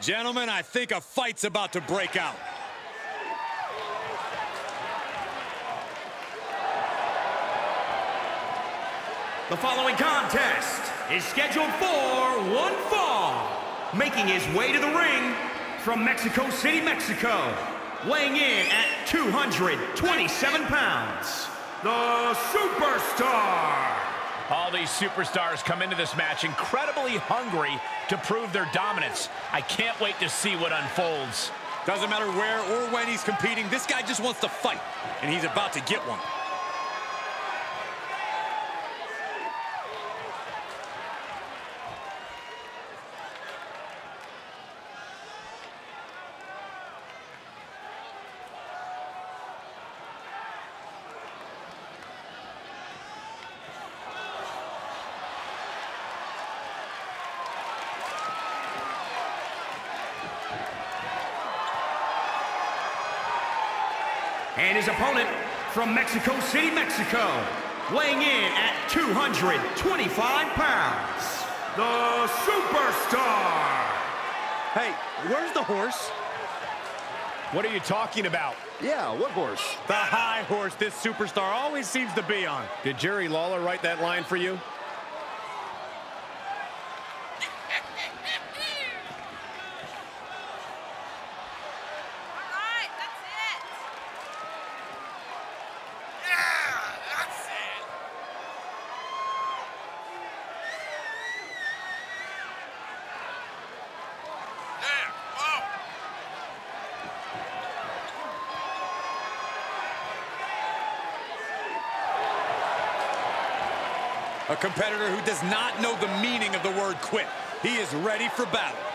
Gentlemen, I think a fight's about to break out. The following contest is scheduled for one fall. Making his way to the ring from Mexico City, Mexico. Weighing in at 227 pounds, the Superstar. All these superstars come into this match incredibly hungry to prove their dominance. I can't wait to see what unfolds. Doesn't matter where or when he's competing, this guy just wants to fight, and he's about to get one. And his opponent from Mexico City, Mexico, weighing in at 225 pounds, the Superstar. Hey, where's the horse? What are you talking about? Yeah, what horse? The high horse this superstar always seems to be on. Did Jerry Lawler write that line for you? A competitor who does not know the meaning of the word quit. He is ready for battle.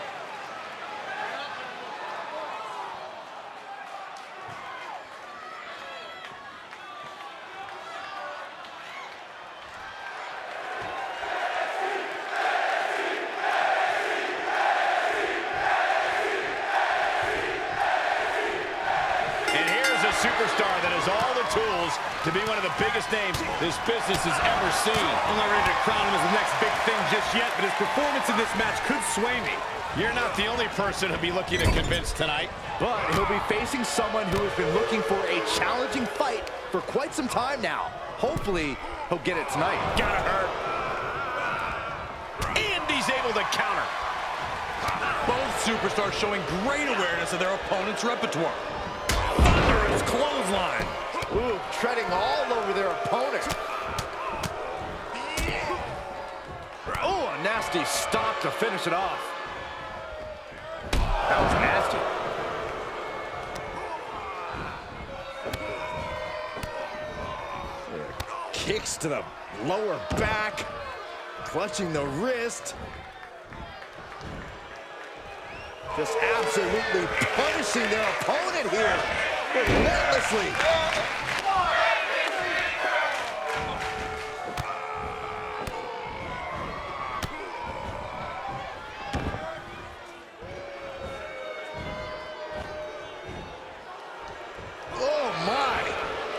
And here's a superstar that has all the tools to be one of the biggest names this business has ever seen. I'm not ready to crown him as the next big thing just yet, but his performance in this match could sway me. You're not the only person who'll be looking to convince tonight. But he'll be facing someone who has been looking for a challenging fight for quite some time now. Hopefully, he'll get it tonight. Gotta hurt. And he's able to counter. Both superstars showing great awareness of their opponent's repertoire. Clothesline. Ooh, treading all over their opponent. Oh, a nasty stop to finish it off. That was nasty. Kicks to the lower back, clutching the wrist. Just absolutely punishing their opponent here relentlessly. Oh!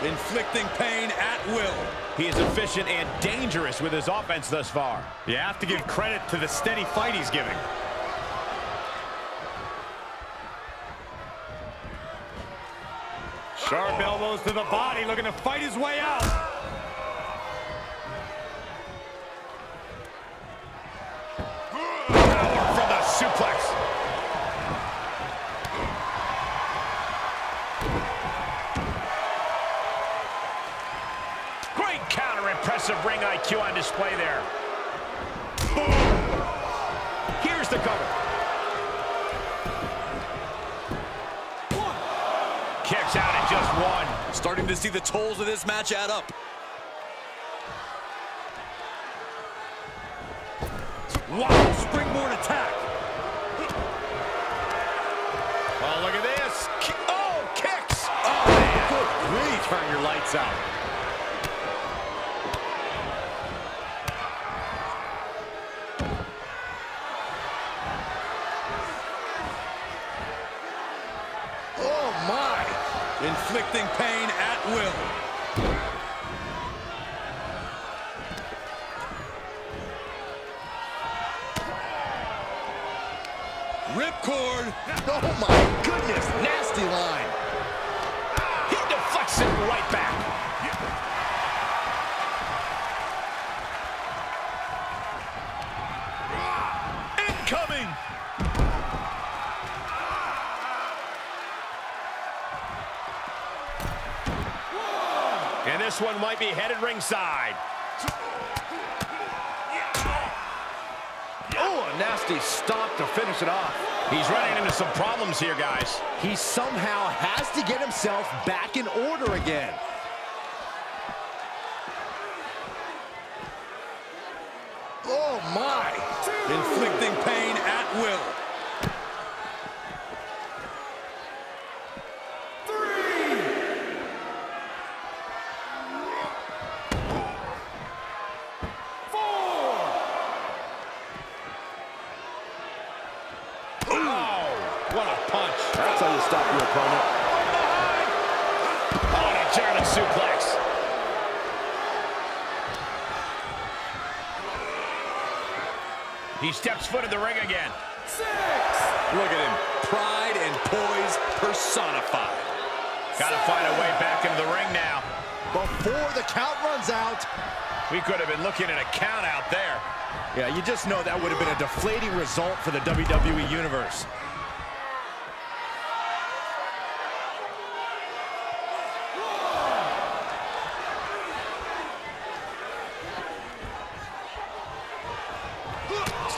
Inflicting pain at will. He is efficient and dangerous with his offense thus far. You have to give credit to the steady fight he's giving. Sharp elbows to the body, looking to fight his way out. From the suplex. Great counter, impressive ring IQ on display there. Here's the cover. Starting to see the tolls of this match add up. Wow, springboard attack. Oh, look at this. Oh, kicks. Oh, man. Good. Turn your lights out. Oh my! Inflicting pain will. Ripcord. Oh my goodness, nasty line. He deflects it right back. This one might be headed ringside. Oh, a nasty stop to finish it off. He's running into some problems here, guys. He somehow has to get himself back in order again. Oh my! Inflicting pain at will. Oh, what a punch. That's how you stop your opponent. Oh, and a German suplex. He steps foot in the ring again. Look at him. Pride and poise personified. Got to find a way back into the ring now. Before the count runs out. We could have been looking at a count out there. Yeah, you just know that would have been a deflating result for the WWE Universe.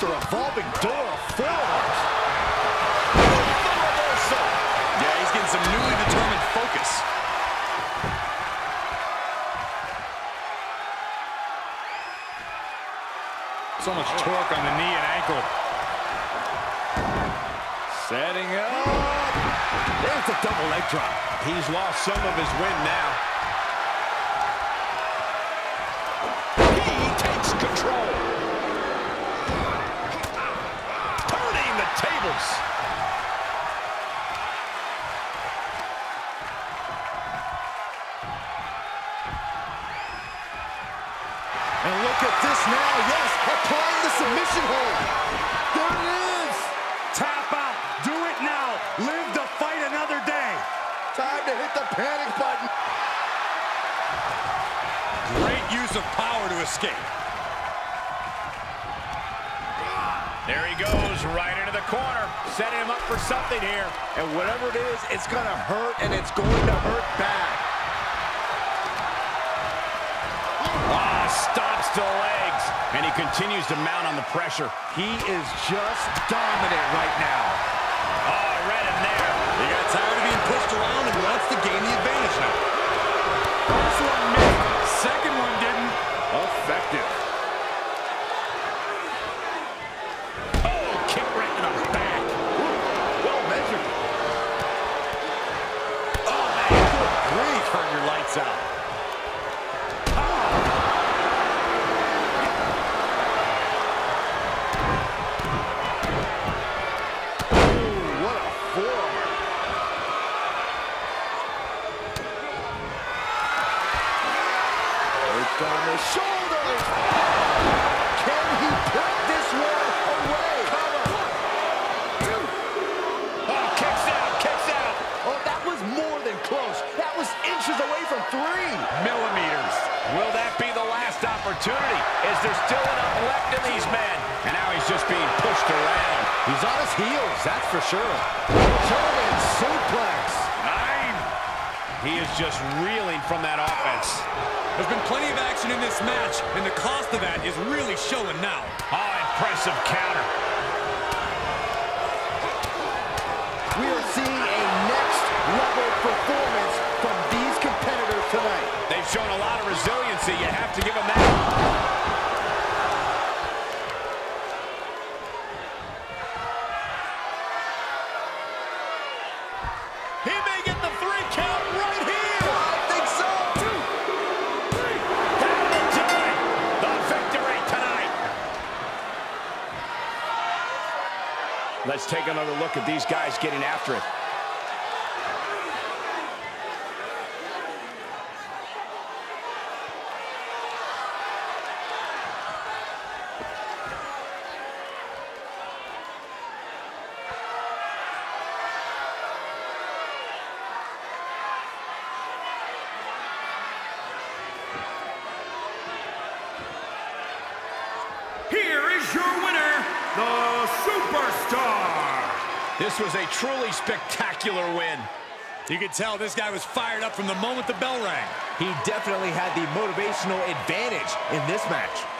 It's a revolving door of forearms. Yeah, he's getting some newly determined focus. So much torque on the knee and ankle. Setting up. There's a double leg drop. He's lost some of his wind now. Time to hit the panic button. Great use of power to escape. There he goes, right into the corner. Setting him up for something here. And whatever it is, it's going to hurt, and it's going to hurt bad. Ah, stops to the legs. And he continues to mount on the pressure. He is just dominant right now. He got tired of being pushed around and wants to gain the advantage now. First one missed. Second one didn't. Effective. Millimeters. Will that be the last opportunity? Is there still enough left in these men? And now he's just being pushed around. He's on his heels, that's for sure. German suplex. Nine. He is just reeling from that offense. There's been plenty of action in this match, and the cost of that is really showing now. Oh, impressive counter. We are seeing a next level performance shown a lot of resiliency. You have to give them that. He may get the three count right here. I think so. That'll do it. The victory tonight. Let's take another look at these guys getting after it. Your winner, the Superstar. This was a truly spectacular win. You could tell this guy was fired up from the moment the bell rang. He definitely had the motivational advantage in this match.